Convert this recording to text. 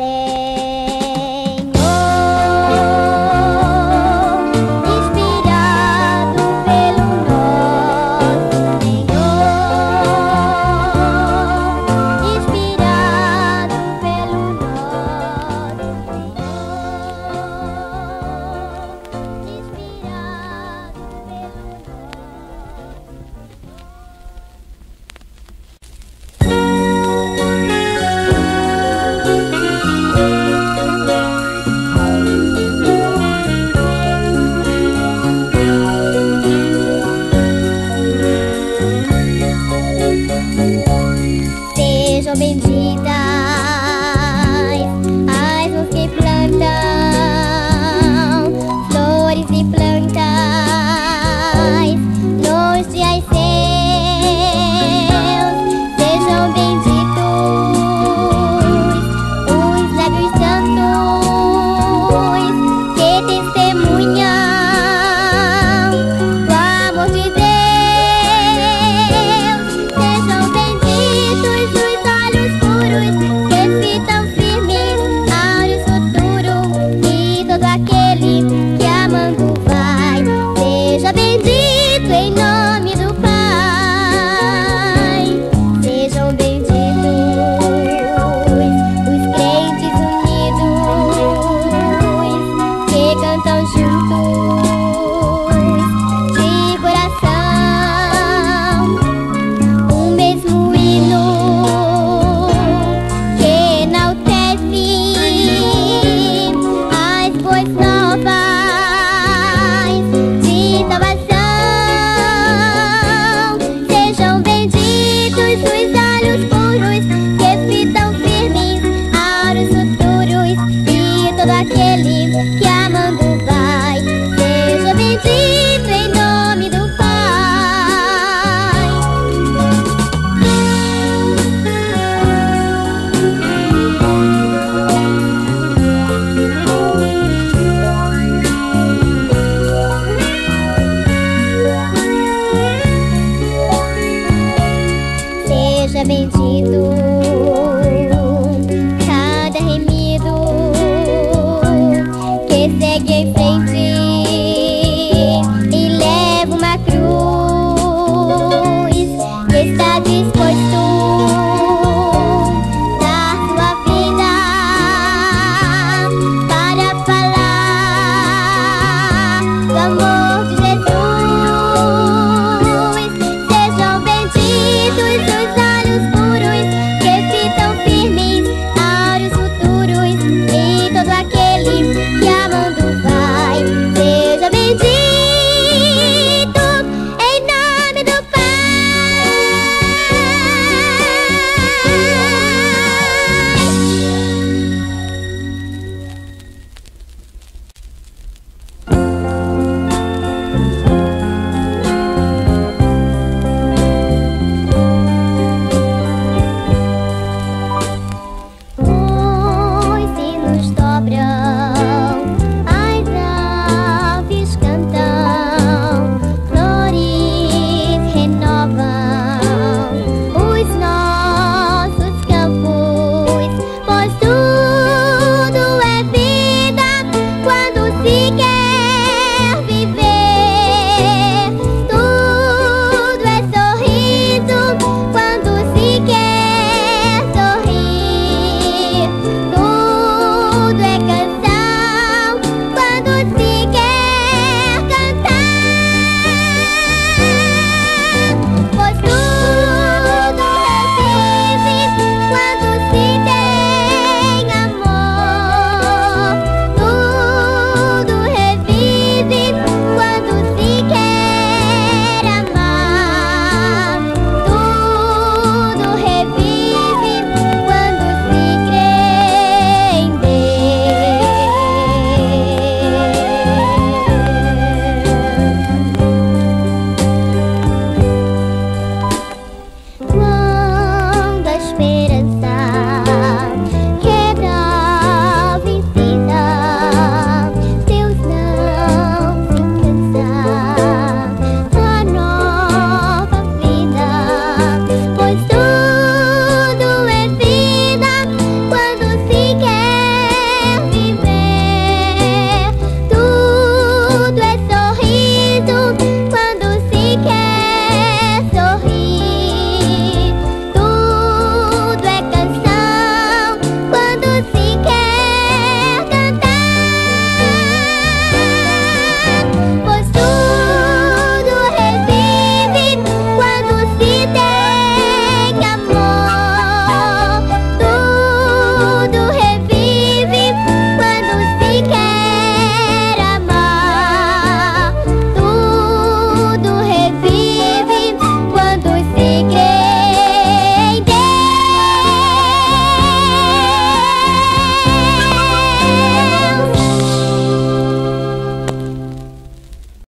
せ。